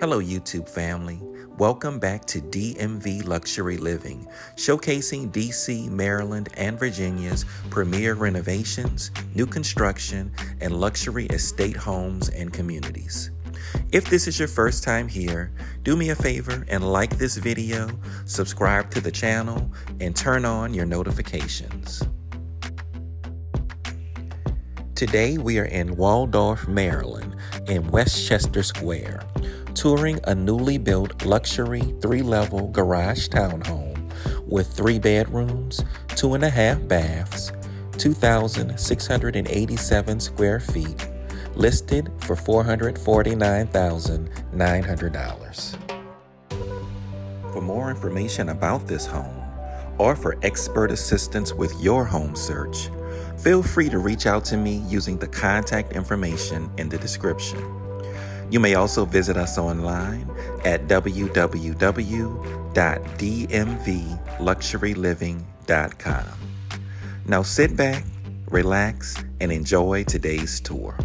Hello, YouTube family. Welcome back to DMV Luxury Living, showcasing DC, Maryland, and Virginia's premier renovations, new construction, and luxury estate homes and communities. If this is your first time here, do me a favor and like this video, subscribe to the channel, and turn on your notifications. Today we are in Waldorf, Maryland, in Westchester Square touring a newly built luxury three level garage townhome with three bedrooms, two and a half baths, 2,687 square feet, listed for $449,900. For more information about this home or for expert assistance with your home search, feel free to reach out to me using the contact information in the description. You may also visit us online at www.dmvluxuryliving.com. Now sit back, relax, and enjoy today's tour.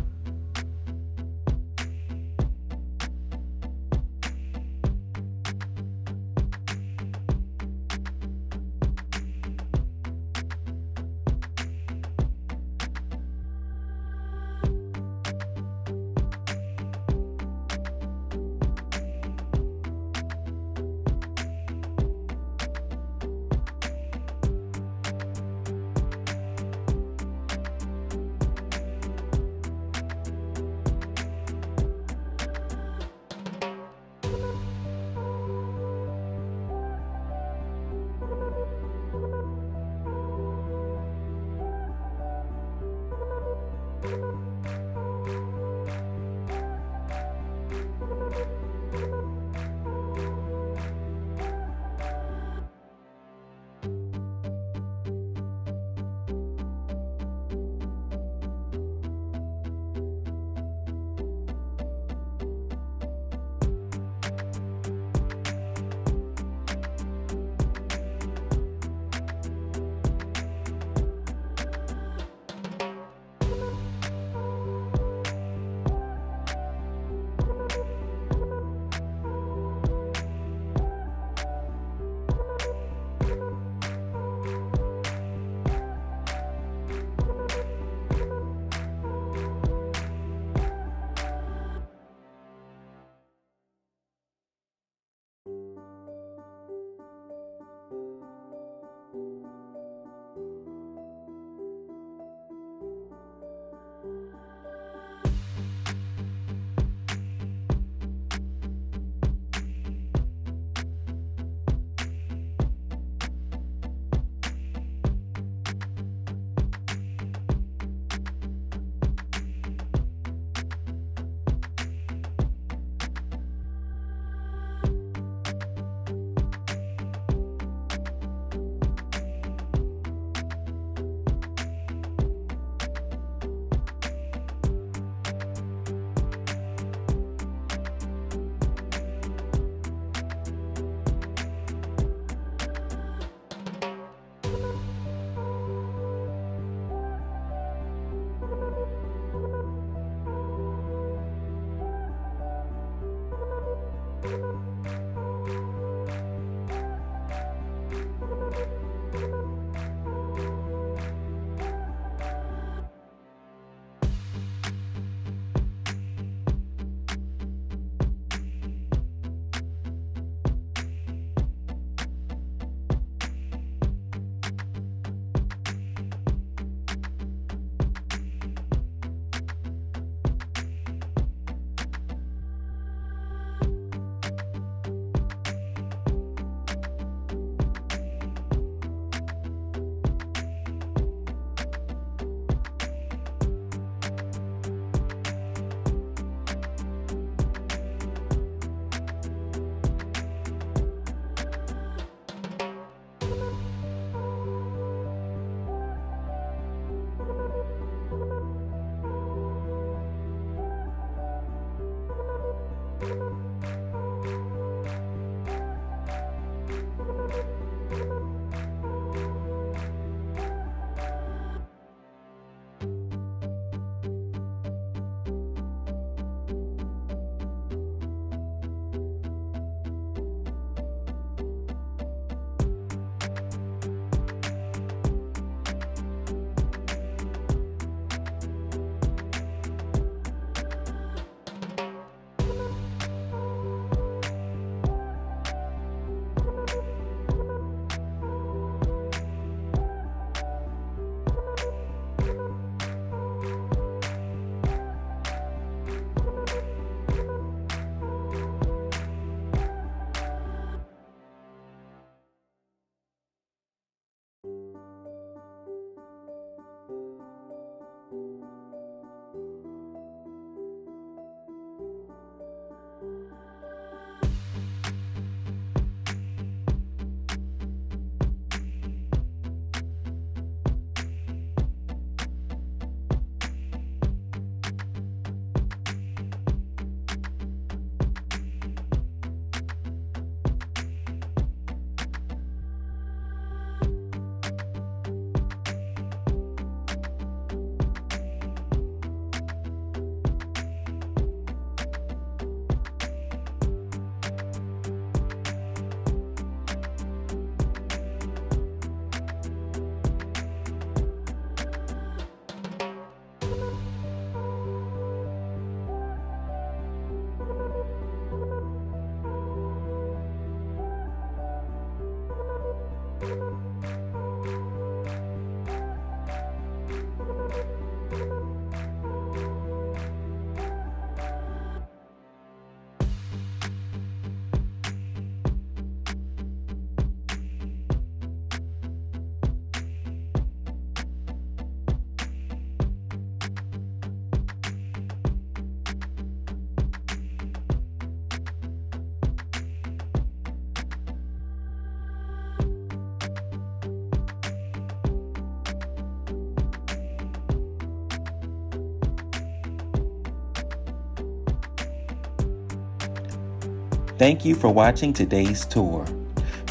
Thank you for watching today's tour.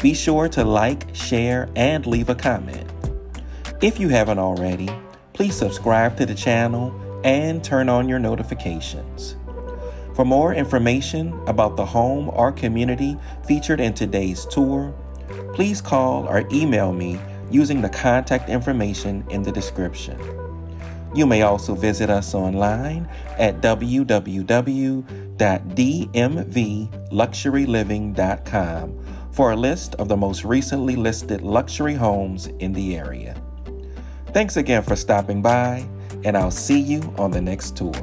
Be sure to like, share, and leave a comment. If you haven't already, please subscribe to the channel and turn on your notifications. For more information about the home or community featured in today's tour, please call or email me using the contact information in the description. You may also visit us online at www.dmvluxuryliving.com for a list of the most recently listed luxury homes in the area. Thanks again for stopping by, and I'll see you on the next tour.